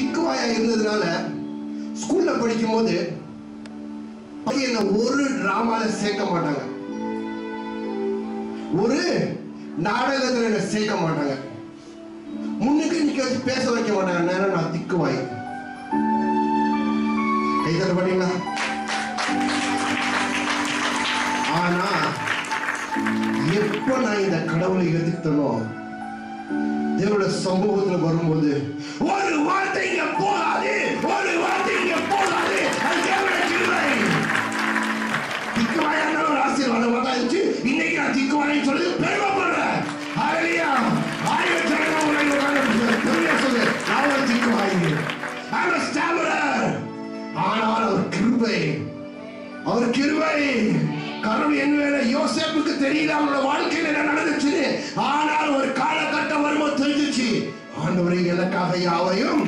திக்குவாயா இருந்ததுனால ஸ்கூல்ல படிக்கும் போது என்ன ஒரு டிராமால சேர்க்க மாட்டாங்க. ஒரு நாடகத்துல என்ன சேர்க்க மாட்டாங்க. முன்னுக்கு நிக்க வச்சு பேச வைக்க மாட்டாங்க. நேரம் நான் திக்குவாய். கைதல் பண்ணீங்களா ஆனா எப்ப நான் இந்த கடவுளை எதிர்த்தனோ தேவனோட சமூகத்துல வரும்போது ஒரு வார்த்தை இங்க போகாது ஒரு வார்த்தை இங்க போகாது அது தேவனோட கிருபை திக்குவாயான ஒரு ஆசீர்வாதம் தான் இருந்துச்சு இன்னைக்கு நான் திக்குவாயின்னு சொல்லி பெருமைப்படுறேன். ஹalleluya. ஆயிரம் சொல்லு. நான் ஒரு திக்குவாயி. I'm a stammerer. ஆனால் அவர் கிருபை. அவர் கிருபை. கடவுள் என்ன வேலை? யோசேப்புக்கு தெரியல. அவனோட வாழ்க்கையில என்ன ஆண்டவரை எனக்காக யாவையும்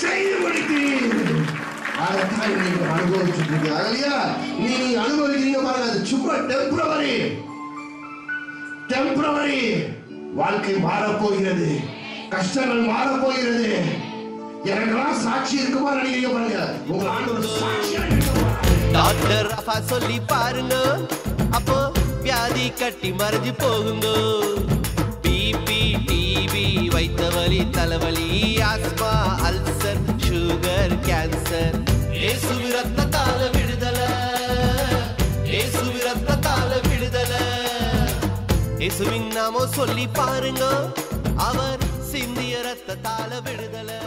செய்து முடித்தீர் அதைத்தான் நீங்க அனுபவிச்சுட்டு இருக்கீங்க இல்லையா நீ நீங்க அனுபவிக்கிறீங்க பாருங்க அது சும்மா டெம்பரவரி டெம்பரவரி வாழ்க்கை மாறப்போகிறது. கஷ்டங்கள் மாறப்போகிறது. எனக்கெல்லாம் சாட்சி இருக்குமா நினைக்கிறீங்க பாருங்க. உங்க ஆண்டவர் சாட்சியா டாக்டர் ரஃபா சொல்லி பாருங்க. அப்போ வியாதி கட்டி மறைஞ்சு போகுங்க. பிபி தலைவலி ஆஸ்மா அல்சர் சுகர் கேன்சர் ஏசுவி ரத்தத்தால விடுதல. ஏசுவி ரத்தத்தால விடுதல. இயேசுவின் நாமோ சொல்லி பாருங்க. அவர் சிந்திய ரத்தத்தால விடுதலை.